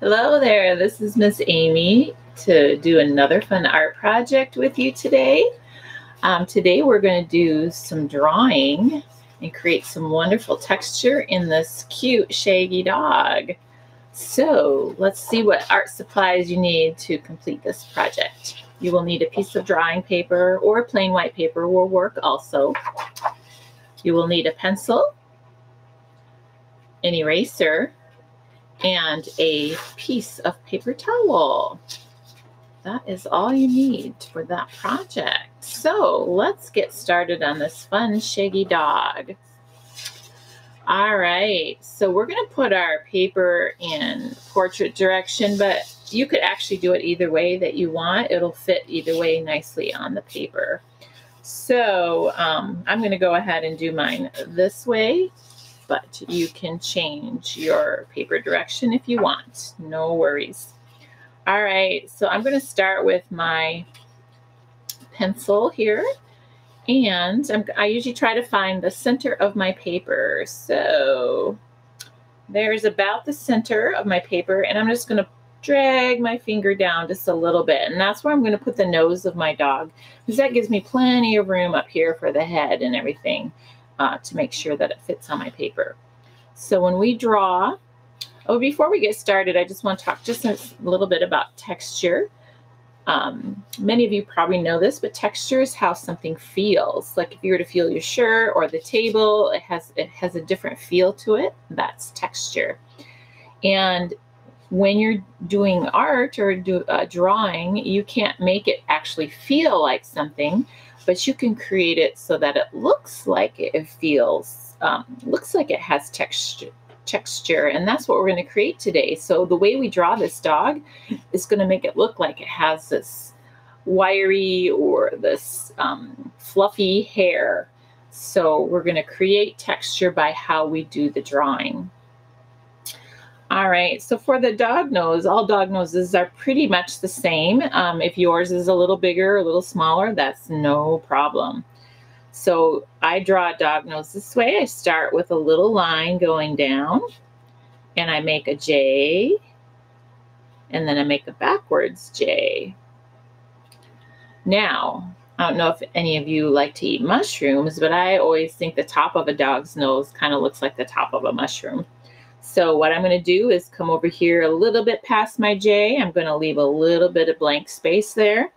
Hello there, this is Miss Amy to do another fun art project with you today. Um, today we're going to do some drawing and create some wonderful texture in this cute shaggy dog. So let's see what art supplies you need to complete this project. You will need a piece of drawing paper or plain white paper will work also. You will need a pencil, an eraser, and a piece of paper towel. That is all you need for that project. So let's get started on this fun shaggy dog. All right, so we're gonna put our paper in portrait direction, but you could actually do it either way that you want. It'll fit either way nicely on the paper. So um, I'm gonna go ahead and do mine this way but you can change your paper direction if you want. No worries. All right, so I'm going to start with my pencil here. And I'm, I usually try to find the center of my paper. So there's about the center of my paper. And I'm just going to drag my finger down just a little bit. And that's where I'm going to put the nose of my dog. Because that gives me plenty of room up here for the head and everything uh, to make sure that it fits on my paper. So when we draw, oh, before we get started, I just want to talk just a little bit about texture. Um, many of you probably know this, but texture is how something feels. Like if you were to feel your shirt or the table, it has it has a different feel to it. That's texture. And when you're doing art or do, uh, drawing, you can't make it actually feel like something but you can create it so that it looks like it feels, um, looks like it has texture texture and that's what we're going to create today. So the way we draw this dog is going to make it look like it has this wiry or this um, fluffy hair. So we're going to create texture by how we do the drawing all right, so for the dog nose, all dog noses are pretty much the same. Um, if yours is a little bigger, a little smaller, that's no problem. So I draw a dog nose this way. I start with a little line going down and I make a J and then I make a backwards J. Now, I don't know if any of you like to eat mushrooms, but I always think the top of a dog's nose kind of looks like the top of a mushroom. So what I'm going to do is come over here a little bit past my J. I'm going to leave a little bit of blank space there.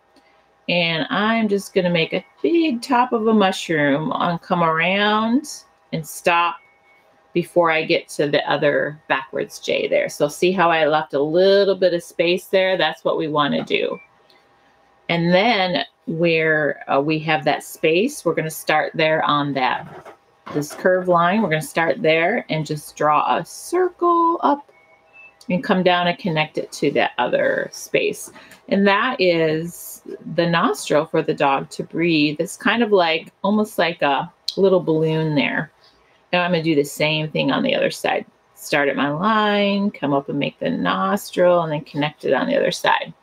And I'm just going to make a big top of a mushroom and come around and stop before I get to the other backwards J there. So see how I left a little bit of space there? That's what we want to do. And then where uh, we have that space, we're going to start there on that this curved line. We're going to start there and just draw a circle up and come down and connect it to that other space. And that is the nostril for the dog to breathe. It's kind of like almost like a little balloon there. Now I'm going to do the same thing on the other side. Start at my line, come up and make the nostril, and then connect it on the other side.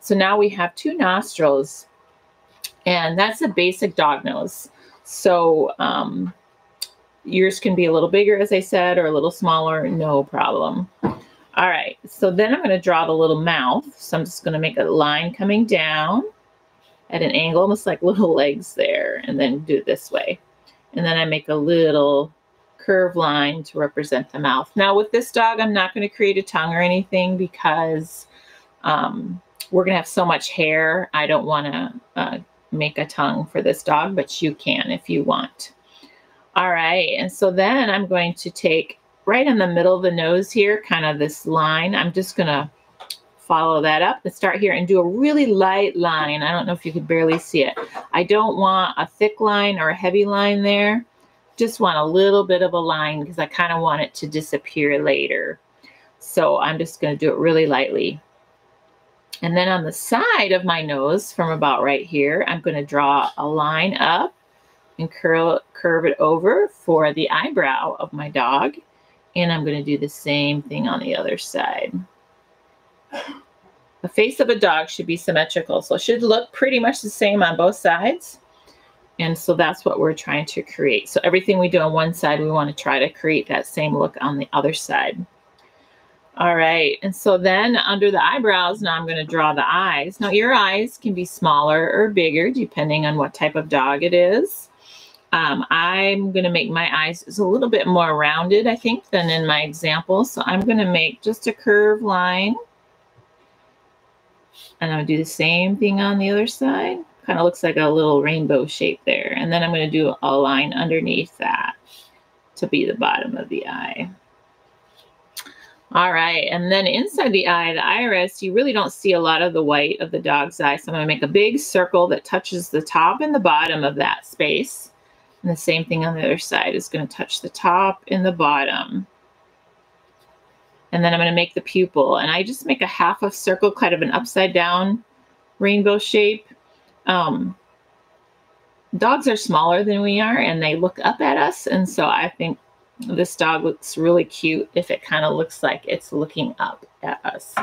So now we have two nostrils, and that's a basic dog nose. So um, Yours can be a little bigger, as I said, or a little smaller, no problem. All right, so then I'm going to draw the little mouth. So I'm just going to make a line coming down at an angle, almost like little legs there, and then do it this way. And then I make a little curved line to represent the mouth. Now with this dog, I'm not going to create a tongue or anything because um, we're going to have so much hair. I don't want to uh, make a tongue for this dog, but you can if you want. All right, and so then I'm going to take right in the middle of the nose here, kind of this line. I'm just gonna follow that up and start here and do a really light line. I don't know if you could barely see it. I don't want a thick line or a heavy line there. Just want a little bit of a line because I kind of want it to disappear later. So I'm just going to do it really lightly. And then on the side of my nose from about right here, I'm going to draw a line up and curl, curve it over for the eyebrow of my dog. And I'm going to do the same thing on the other side. The face of a dog should be symmetrical. So it should look pretty much the same on both sides. And so that's what we're trying to create. So everything we do on one side, we want to try to create that same look on the other side. All right, and so then under the eyebrows, now I'm going to draw the eyes. Now your eyes can be smaller or bigger depending on what type of dog it is. Um, I'm going to make my eyes a little bit more rounded, I think, than in my example. So I'm going to make just a curved line. And I'm going to do the same thing on the other side. Kind of looks like a little rainbow shape there. And then I'm going to do a line underneath that to be the bottom of the eye. All right, and then inside the eye, the iris, you really don't see a lot of the white of the dog's eye. So I'm gonna make a big circle that touches the top and the bottom of that space. And the same thing on the other side is gonna touch the top and the bottom. And then I'm gonna make the pupil. And I just make a half a circle, kind of an upside down rainbow shape. Um, dogs are smaller than we are and they look up at us. And so I think this dog looks really cute if it kind of looks like it's looking up at us.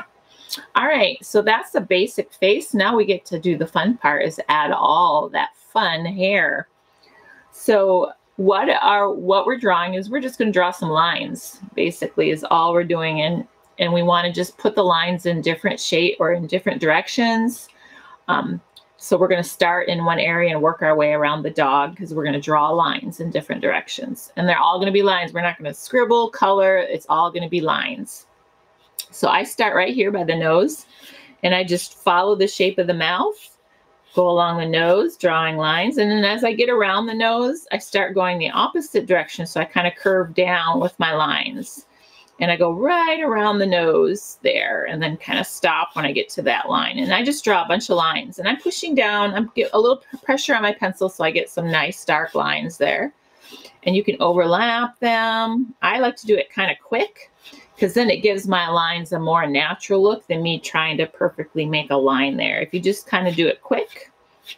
All right, so that's the basic face. Now we get to do the fun part is add all that fun hair. So what are what we're drawing is we're just going to draw some lines basically is all we're doing and and we want to just put the lines in different shape or in different directions. Um, so we're going to start in one area and work our way around the dog because we're going to draw lines in different directions. And they're all going to be lines. We're not going to scribble, color. It's all going to be lines. So I start right here by the nose and I just follow the shape of the mouth, go along the nose, drawing lines. And then as I get around the nose, I start going the opposite direction. So I kind of curve down with my lines and I go right around the nose there and then kind of stop when I get to that line. And I just draw a bunch of lines and I'm pushing down, I'm get a little pressure on my pencil so I get some nice dark lines there. And you can overlap them. I like to do it kind of quick because then it gives my lines a more natural look than me trying to perfectly make a line there. If you just kind of do it quick,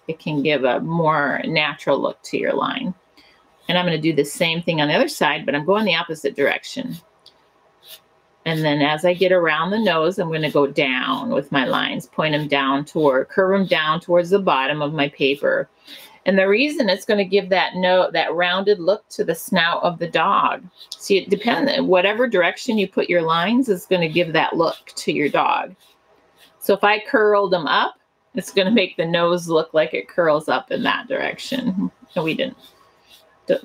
it can give a more natural look to your line. And I'm going to do the same thing on the other side, but I'm going the opposite direction. And then as I get around the nose, I'm going to go down with my lines, point them down toward, curve them down towards the bottom of my paper. And the reason it's going to give that note, that rounded look to the snout of the dog. See, it depends, whatever direction you put your lines is going to give that look to your dog. So if I curl them up, it's going to make the nose look like it curls up in that direction. No, we didn't.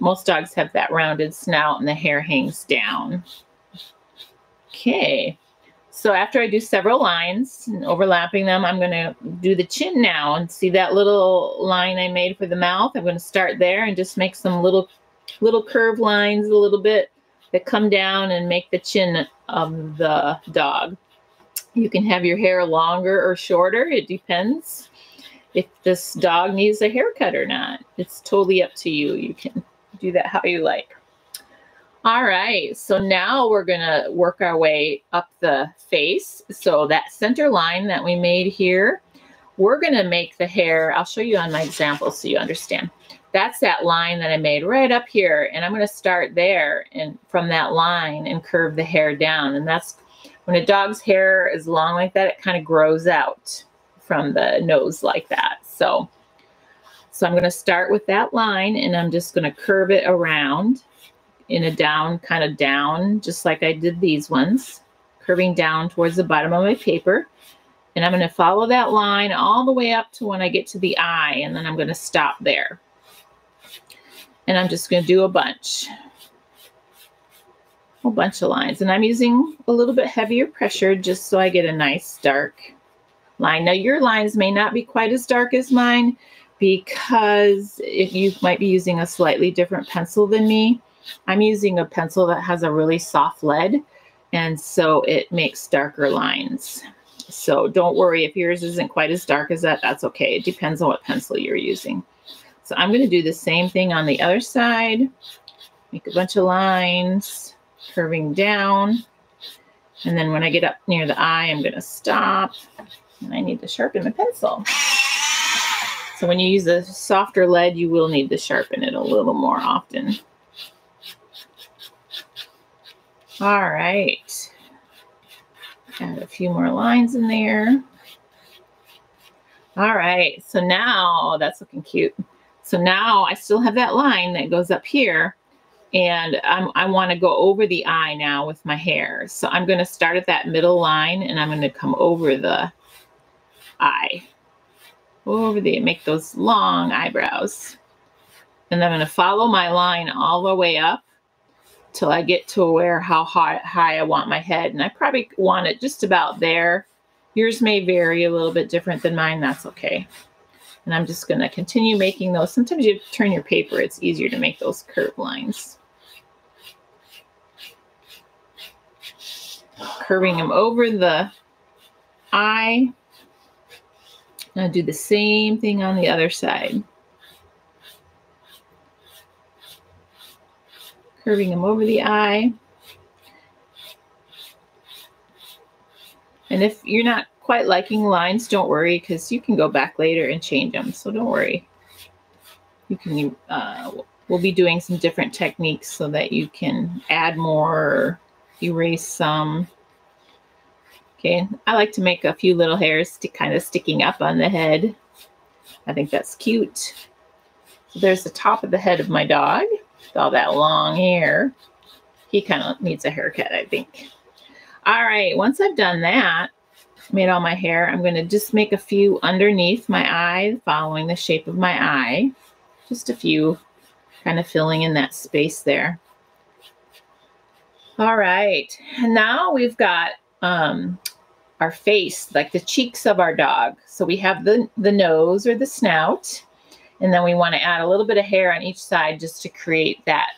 Most dogs have that rounded snout and the hair hangs down. Okay. So after I do several lines and overlapping them, I'm going to do the chin now and see that little line I made for the mouth. I'm going to start there and just make some little little curved lines a little bit that come down and make the chin of the dog. You can have your hair longer or shorter. It depends if this dog needs a haircut or not. It's totally up to you. You can do that how you like. All right, so now we're gonna work our way up the face. So that center line that we made here, we're gonna make the hair, I'll show you on my example so you understand. That's that line that I made right up here. And I'm gonna start there and from that line and curve the hair down. And that's when a dog's hair is long like that, it kind of grows out from the nose like that. So, so I'm gonna start with that line and I'm just gonna curve it around in a down, kind of down, just like I did these ones, curving down towards the bottom of my paper. And I'm going to follow that line all the way up to when I get to the eye, and then I'm going to stop there. And I'm just going to do a bunch. A bunch of lines. And I'm using a little bit heavier pressure just so I get a nice dark line. Now your lines may not be quite as dark as mine because you might be using a slightly different pencil than me. I'm using a pencil that has a really soft lead, and so it makes darker lines. So don't worry if yours isn't quite as dark as that, that's okay. It depends on what pencil you're using. So I'm going to do the same thing on the other side. Make a bunch of lines, curving down. And then when I get up near the eye, I'm going to stop. And I need to sharpen my pencil. So when you use a softer lead, you will need to sharpen it a little more often. All right. Add a few more lines in there. All right, so now oh, that's looking cute. So now I still have that line that goes up here, and I'm, I want to go over the eye now with my hair. So I'm going to start at that middle line and I'm going to come over the eye. Over the, make those long eyebrows. And I'm going to follow my line all the way up till I get to where how high, high I want my head. And I probably want it just about there. Yours may vary a little bit different than mine. That's okay. And I'm just going to continue making those. Sometimes you turn your paper. It's easier to make those curved lines. Curving them over the eye. And I do the same thing on the other side. Curving them over the eye. And if you're not quite liking lines, don't worry because you can go back later and change them. So don't worry. You can, uh, we'll be doing some different techniques so that you can add more, erase some. Okay, I like to make a few little hairs to kind of sticking up on the head. I think that's cute. So there's the top of the head of my dog with all that long hair. He kind of needs a haircut, I think. All right, once I've done that, made all my hair, I'm going to just make a few underneath my eye, following the shape of my eye. Just a few, kind of filling in that space there. All right, and now we've got um, our face, like the cheeks of our dog. So we have the, the nose or the snout, and then we want to add a little bit of hair on each side just to create that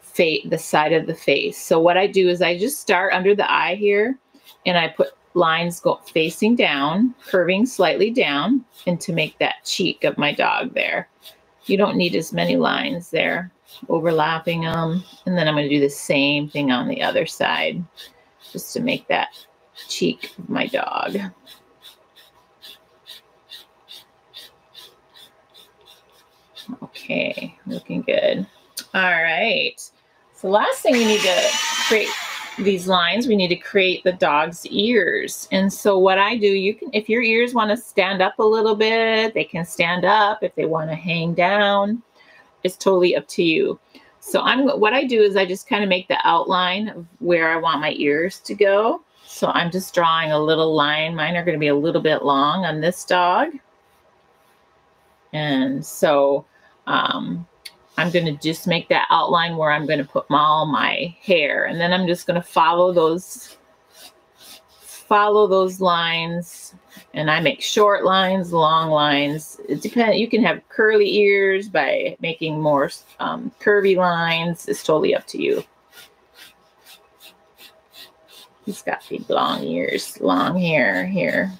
face, the side of the face. So what I do is I just start under the eye here and I put lines go facing down, curving slightly down, and to make that cheek of my dog there. You don't need as many lines there, overlapping them. And then I'm going to do the same thing on the other side, just to make that cheek of my dog. Okay, looking good. All right. So last thing we need to create these lines, we need to create the dog's ears. And so what I do, you can, if your ears want to stand up a little bit, they can stand up. If they want to hang down, it's totally up to you. So I'm, what I do is I just kind of make the outline of where I want my ears to go. So I'm just drawing a little line. Mine are going to be a little bit long on this dog. And so um, I'm going to just make that outline where I'm going to put my, all my hair. And then I'm just going to follow those, follow those lines. And I make short lines, long lines. It depends. You can have curly ears by making more um, curvy lines. It's totally up to you. He's got big long ears, long hair here.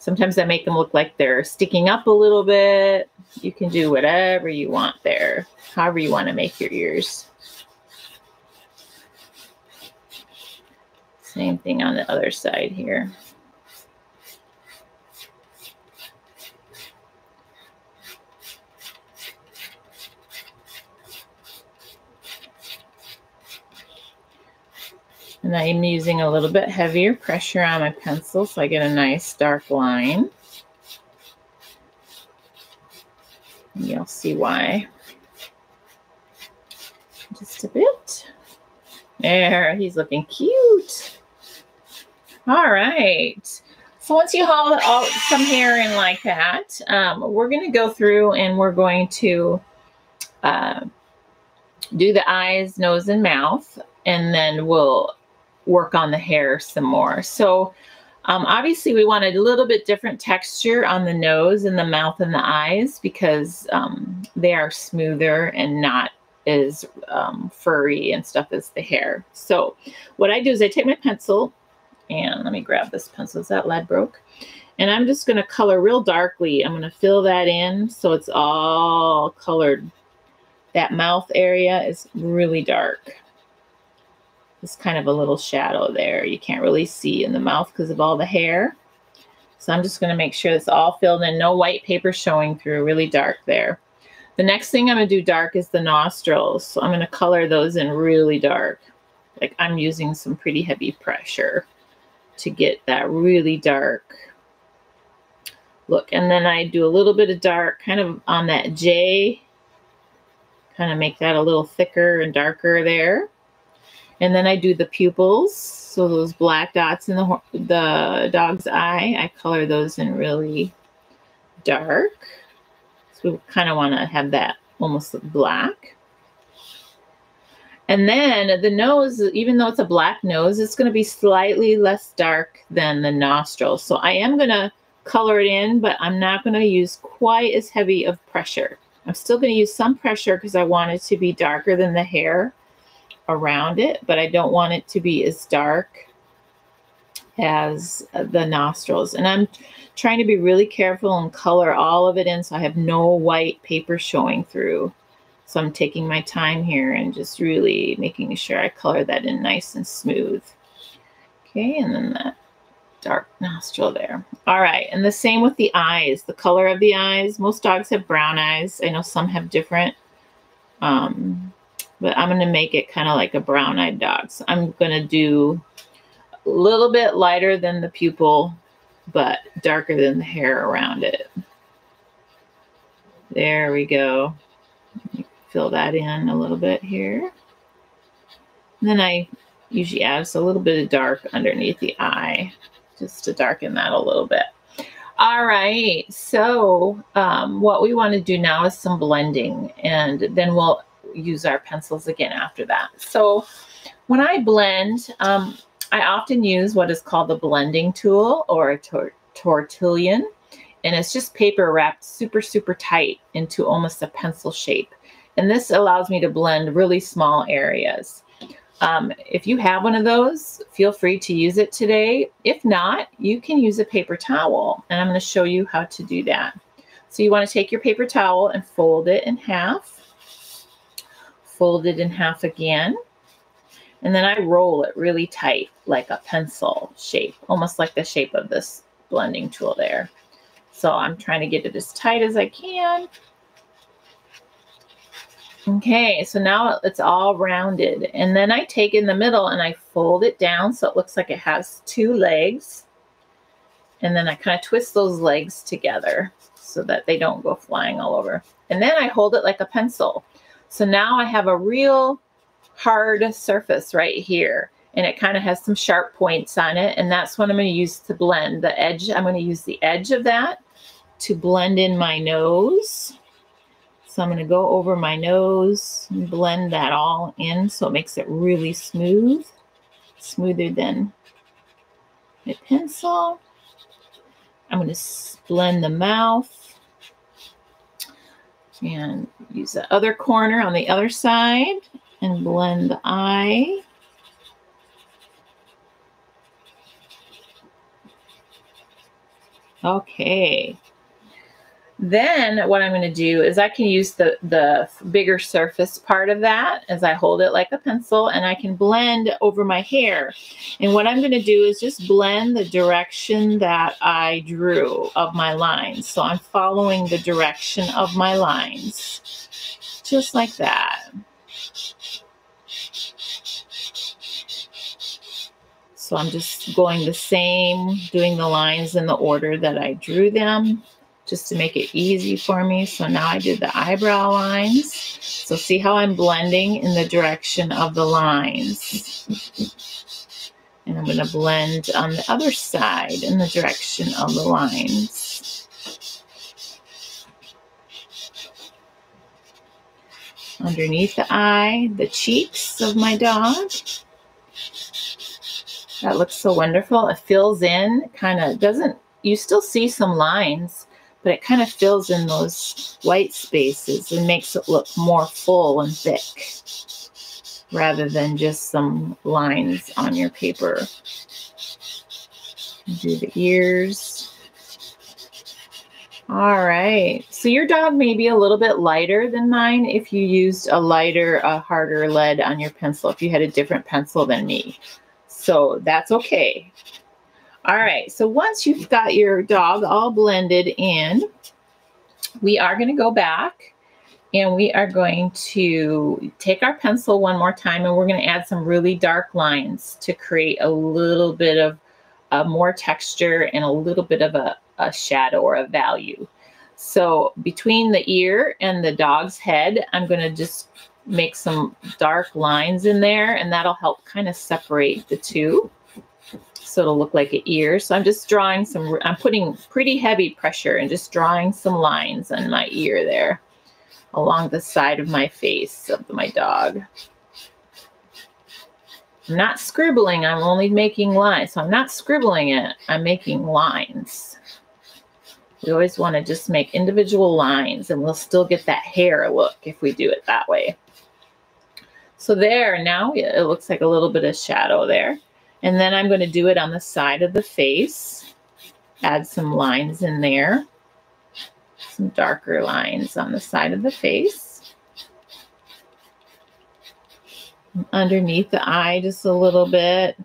Sometimes I make them look like they're sticking up a little bit. You can do whatever you want there, however you want to make your ears. Same thing on the other side here. And I'm using a little bit heavier pressure on my pencil so I get a nice dark line. You'll see why. Just a bit. There, he's looking cute. All right. So once you haul all, some hair in like that, um, we're going to go through and we're going to uh, do the eyes, nose, and mouth. And then we'll work on the hair some more. So um, obviously we wanted a little bit different texture on the nose and the mouth and the eyes because um, they are smoother and not as um, furry and stuff as the hair. So what I do is I take my pencil and let me grab this pencil. Is that lead broke? And I'm just going to color real darkly. I'm going to fill that in so it's all colored. That mouth area is really dark. There's kind of a little shadow there. You can't really see in the mouth because of all the hair. So I'm just going to make sure it's all filled in. No white paper showing through. Really dark there. The next thing I'm going to do dark is the nostrils. So I'm going to color those in really dark. Like I'm using some pretty heavy pressure to get that really dark look. And then I do a little bit of dark kind of on that J kind of make that a little thicker and darker there. And then I do the pupils. So those black dots in the, the dog's eye, I color those in really dark. So we kind of want to have that almost black. And then the nose, even though it's a black nose, it's going to be slightly less dark than the nostrils. So I am going to color it in, but I'm not going to use quite as heavy of pressure. I'm still going to use some pressure because I want it to be darker than the hair around it, but I don't want it to be as dark as the nostrils. And I'm trying to be really careful and color all of it in so I have no white paper showing through. So I'm taking my time here and just really making sure I color that in nice and smooth. Okay, and then that dark nostril there. All right, and the same with the eyes, the color of the eyes. Most dogs have brown eyes. I know some have different, um, but I'm going to make it kind of like a brown-eyed dog. So I'm going to do a little bit lighter than the pupil, but darker than the hair around it. There we go. Fill that in a little bit here. And then I usually add a little bit of dark underneath the eye just to darken that a little bit. All right, so um, what we want to do now is some blending, and then we'll use our pencils again after that. So when I blend, um, I often use what is called the blending tool or a tor tortillon, and it's just paper wrapped super, super tight into almost a pencil shape. And this allows me to blend really small areas. Um, if you have one of those, feel free to use it today. If not, you can use a paper towel, and I'm going to show you how to do that. So you want to take your paper towel and fold it in half, fold it in half again, and then I roll it really tight like a pencil shape, almost like the shape of this blending tool there. So I'm trying to get it as tight as I can. Okay, so now it's all rounded. And then I take in the middle and I fold it down so it looks like it has two legs. And then I kind of twist those legs together so that they don't go flying all over. And then I hold it like a pencil. So now I have a real hard surface right here. And it kind of has some sharp points on it. And that's what I'm going to use to blend the edge. I'm going to use the edge of that to blend in my nose. So I'm going to go over my nose and blend that all in so it makes it really smooth, smoother than my pencil. I'm going to blend the mouth and use the other corner on the other side and blend the eye. Okay, then what I'm going to do is I can use the, the bigger surface part of that as I hold it like a pencil and I can blend over my hair. And what I'm going to do is just blend the direction that I drew of my lines. So I'm following the direction of my lines, just like that. So I'm just going the same, doing the lines in the order that I drew them just to make it easy for me. So now I did the eyebrow lines. So see how I'm blending in the direction of the lines. And I'm going to blend on the other side in the direction of the lines. Underneath the eye, the cheeks of my dog. That looks so wonderful. It fills in, kind of doesn't, you still see some lines, but it kind of fills in those white spaces and makes it look more full and thick rather than just some lines on your paper. Do the ears. All right. So your dog may be a little bit lighter than mine if you used a lighter, a harder lead on your pencil, if you had a different pencil than me. So that's okay. All right, so once you've got your dog all blended in, we are going to go back and we are going to take our pencil one more time and we're going to add some really dark lines to create a little bit of uh, more texture and a little bit of a, a shadow or a value. So between the ear and the dog's head, I'm going to just make some dark lines in there and that'll help kind of separate the two. So it'll look like an ear. So I'm just drawing some, I'm putting pretty heavy pressure and just drawing some lines on my ear there along the side of my face of my dog. I'm not scribbling, I'm only making lines. So I'm not scribbling it, I'm making lines. We always want to just make individual lines and we'll still get that hair look if we do it that way. So there, now it looks like a little bit of shadow there. And then I'm going to do it on the side of the face. Add some lines in there. Some darker lines on the side of the face. underneath the eye just a little bit.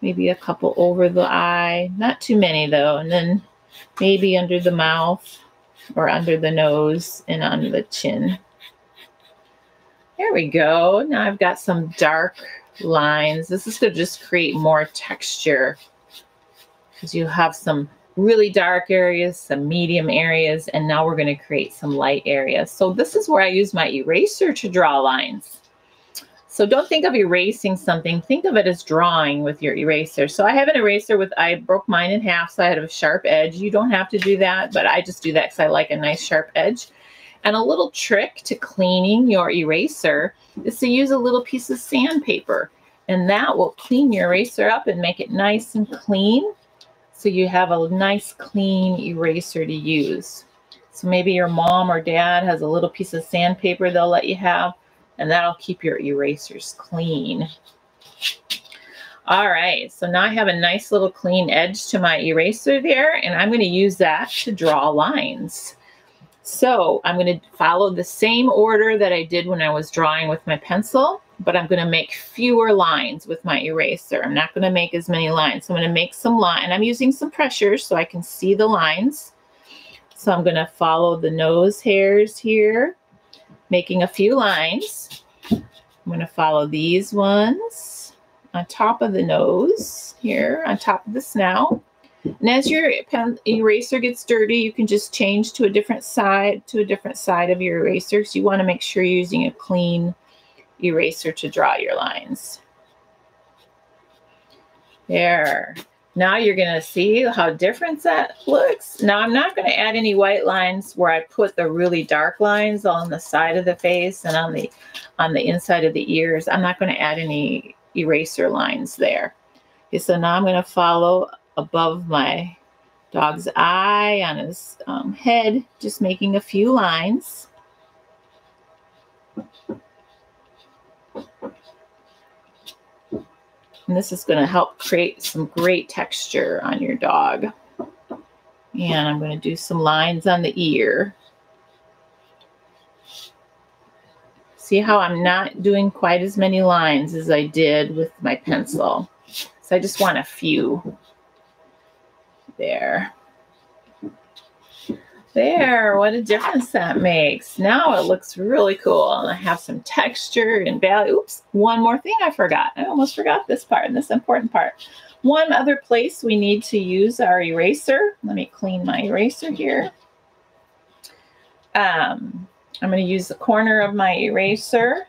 Maybe a couple over the eye. Not too many though. And then maybe under the mouth or under the nose and under the chin. There we go. Now I've got some dark lines. This is to just create more texture because you have some really dark areas, some medium areas, and now we're going to create some light areas. So this is where I use my eraser to draw lines. So don't think of erasing something. Think of it as drawing with your eraser. So I have an eraser with, I broke mine in half, so I had a sharp edge. You don't have to do that, but I just do that because I like a nice sharp edge. And a little trick to cleaning your eraser is to use a little piece of sandpaper. And that will clean your eraser up and make it nice and clean. So you have a nice clean eraser to use. So maybe your mom or dad has a little piece of sandpaper they'll let you have and that'll keep your erasers clean. All right, so now I have a nice little clean edge to my eraser there, and I'm going to use that to draw lines. So I'm going to follow the same order that I did when I was drawing with my pencil, but I'm going to make fewer lines with my eraser. I'm not going to make as many lines. So I'm going to make some line, I'm using some pressure so I can see the lines. So I'm going to follow the nose hairs here making a few lines. I'm going to follow these ones on top of the nose here, on top of the snout. And as your eraser gets dirty, you can just change to a different side, to a different side of your eraser. So you want to make sure you're using a clean eraser to draw your lines. There. Now you're going to see how different that looks. Now I'm not going to add any white lines where I put the really dark lines on the side of the face and on the on the inside of the ears. I'm not going to add any eraser lines there. Okay, so now I'm going to follow above my dog's eye on his um, head, just making a few lines. And this is going to help create some great texture on your dog. And I'm going to do some lines on the ear. See how I'm not doing quite as many lines as I did with my pencil. So I just want a few there. There, what a difference that makes. Now it looks really cool. And I have some texture and value. Oops, one more thing I forgot. I almost forgot this part, and this important part. One other place we need to use our eraser. Let me clean my eraser here. Um, I'm going to use the corner of my eraser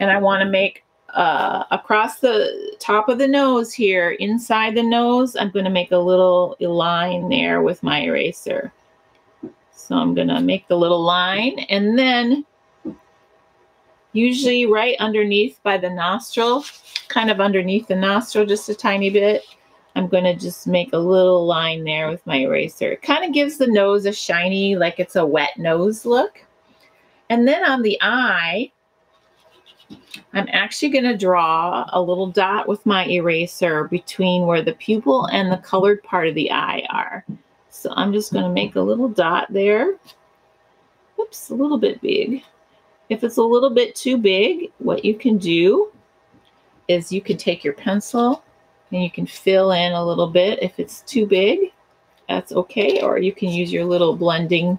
and I want to make uh, across the top of the nose here, inside the nose, I'm going to make a little line there with my eraser. So I'm going to make the little line and then usually right underneath by the nostril, kind of underneath the nostril just a tiny bit, I'm going to just make a little line there with my eraser. It kind of gives the nose a shiny, like it's a wet nose look. And then on the eye, I'm actually going to draw a little dot with my eraser between where the pupil and the colored part of the eye are. So I'm just going to make a little dot there. Oops, a little bit big. If it's a little bit too big, what you can do is you can take your pencil and you can fill in a little bit. If it's too big, that's okay. Or you can use your little blending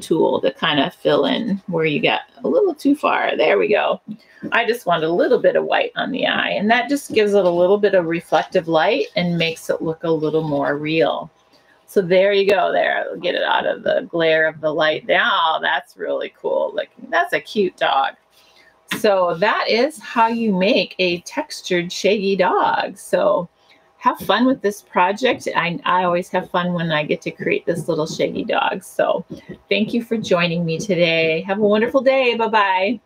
tool to kind of fill in where you get a little too far. There we go. I just want a little bit of white on the eye and that just gives it a little bit of reflective light and makes it look a little more real. So there you go. There, get it out of the glare of the light. Now that's really cool looking. That's a cute dog. So that is how you make a textured shaggy dog. So have fun with this project. I, I always have fun when I get to create this little shaggy dog. So thank you for joining me today. Have a wonderful day. Bye-bye.